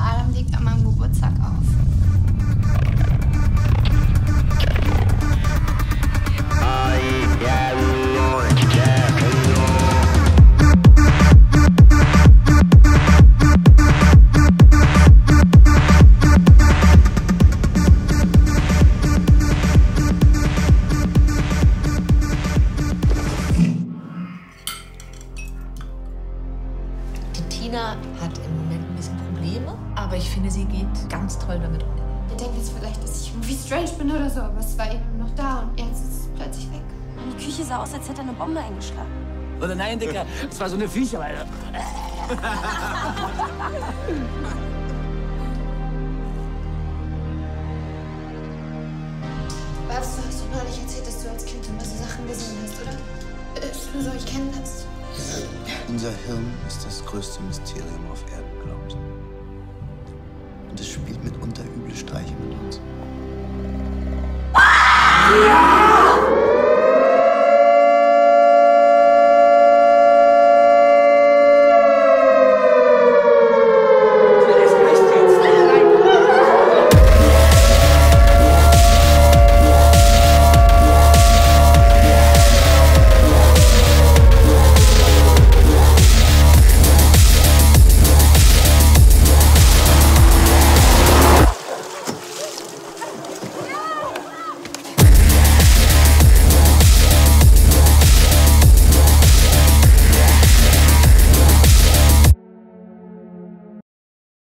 Adam liegt an meinem Geburtstag. Tina hat im Moment ein bisschen Probleme, aber ich finde, sie geht ganz toll damit um. Ihr denkt jetzt vielleicht, dass ich irgendwie strange bin oder so, aber es war eben noch da und jetzt ist es plötzlich weg. Die Küche sah aus, als hätte eine Bombe eingeschlagen. Oder nein, Dicker, das war so eine Viecher, Alter. Weißt du, hast du neulich erzählt, dass du als Kind immer so Sachen gesehen hast, oder? Ist nur so, ich kenne das. Unser Hirn ist das größte Mysterium auf Erden, glaubt. Und es spielt mitunter üble Streiche mit uns.